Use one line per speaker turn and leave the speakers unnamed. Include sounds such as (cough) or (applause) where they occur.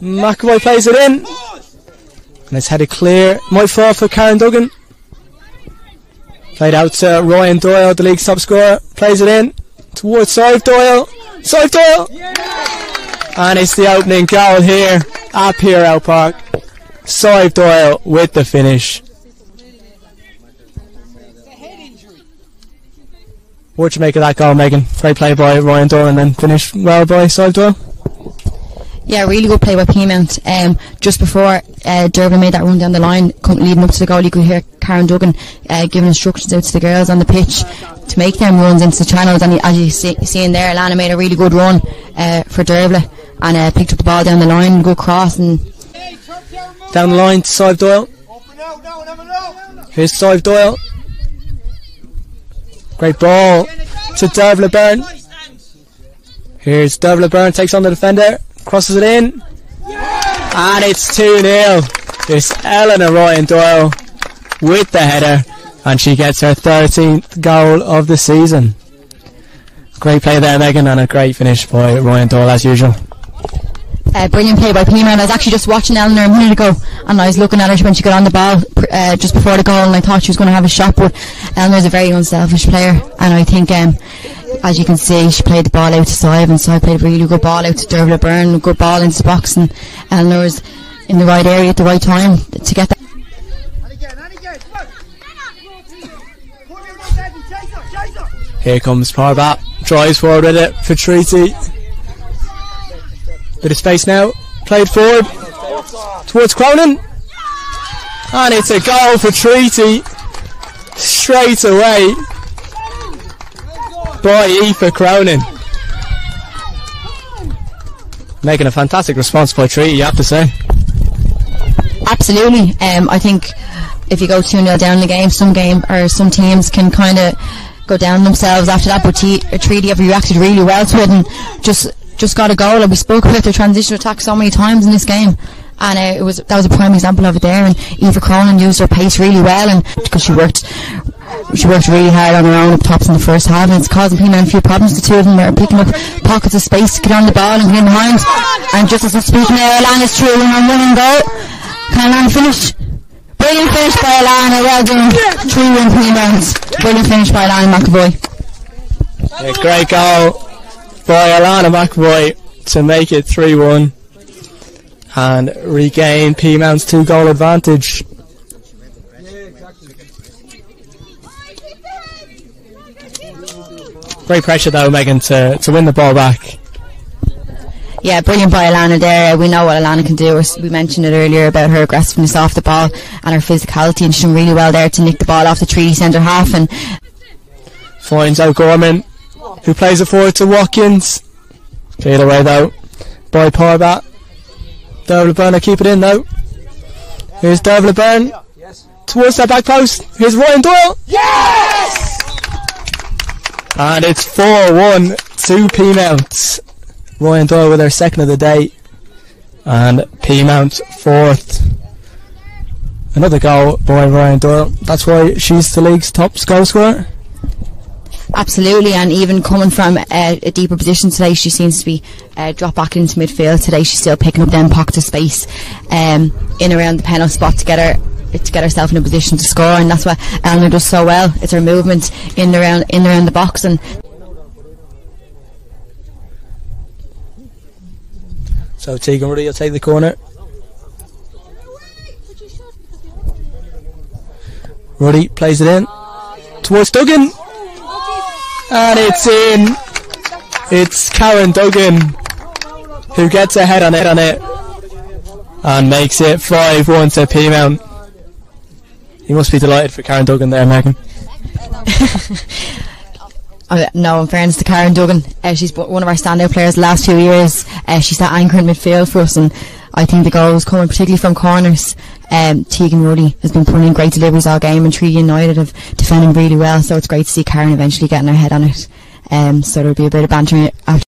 McAvoy plays it in. And it's headed clear. Might fall for Karen Duggan. Played out to Ryan Doyle, the league's top scorer. Plays it in towards Sadhbh Doyle. Sadhbh Doyle! And it's the opening goal here at Hero Park. Sadhbh Doyle with the finish. What you make of that goal, Megan? Great play by Ryan Doyle and then finished well by Sadhbh Doyle.
Yeah, really good play by Peamount. Um, just before uh, made that run down the line, leading up to the goal, you could hear Karen Duggan uh, giving instructions out to the girls on the pitch to make them runs into the channels. And as you see, see in there, Alana made a really good run uh, for Dervla and uh, picked up the ball down the line, good cross, and
Down the line to Sadhbh Doyle. Here's Sadhbh Doyle. Great ball to Dervla Byrne. Here's Dervla Byrne, takes on the defender, crosses it in. And it's 2 0. It's Eleanor Ryan Doyle with the header, and she gets her 13th goal of the season. Great play there, Megan, and a great finish by Ryan Doyle as usual.
uh, brilliant play by Peamount. I was actually just watching Eleanor a minute ago, and I was looking at her when she got on the ball uh, just before the goal, and I thought she was going to have a shot. But Eleanor's a very unselfish player, and I think, um, as you can see, she played the ball out to Sadhbh, and Sadhbh played a really good ball out to Dervla Byrne, good ball into the box, and Eleanor was in the right area at the right time to get that.
Here comes Parbat, drives forward with it for Treaty. Bit of space now, played forward towards Cronin. And it's a goal for Treaty straight away by Aoife Cronin. Making a fantastic response by Treaty, you have to say.
Absolutely. Um, I think if you go 2 0 down in the game, some game or some teams can kind of go down themselves after that. But T- Treaty have reacted really well to it and just just got a goal. And we spoke about their transition attack so many times in this game. And uh, it was that was a prime example of it there. And Aoife Cronin used her pace really well, and because she worked, she worked really hard on her own up tops in the first half, and it's causing Peamount a few problems. The two of them are picking up pockets of space to get on the ball and get in behind. And just as I'm speaking now, Alana's through and I'm winning goal. Can Alana finish? Brilliant finish by Alana, well done. Three win Peamount. Brilliant finish by Alana McAvoy.
A great goal by Alana McAvoy to make it 3 1 and regain Peamount's two goal advantage. Great pressure though, Megan, to, to win the ball back.
Yeah, brilliant by Alana there. We know what Alana can do. We mentioned it earlier about her aggressiveness off the ball and her physicality, and she's done really well there to nick the ball off the treaty centre half. And
Finds O'Gorman, who plays it forward to Watkins. Cleared away though by Parbat. Dervla Byrne keep it in though. Here's Dervla Byrne towards that back post. Here's Ryan Doyle. Yes! And it's 4 1 to Peamount. Ryan Doyle with her second of the day. And Peamount fourth. Another goal by Ryan Doyle. That's why she's the league's top goal scorer.
absolutely, and even coming from a deeper position today, she seems to be uh, back into midfield today. She's still picking up them pockets of space um, in around the penalty spot to get her to get herself in a position to score, and that's what Eleanor does so well. It's her movement in the around in around the box, and
So Tegan Ruddy will take the corner. Ruddy plays it in towards Duggan. And it's in. It's Karen Duggan who gets a head on it on it and makes it 5 1 to Peamount. You must be delighted for Karen Duggan there, Megan.
Uh, (laughs) no, in fairness to Karen Duggan, uh, she's one of our standout players the last two years. Uh, she's that anchor in midfield for us, and I think the goals coming particularly from corners. Um, Tegan Ruddy has been putting in great deliveries all game, and Treaty United have defending really well. So it's great to see Karen eventually getting her head on it. Um, so there'll be a bit of banter after.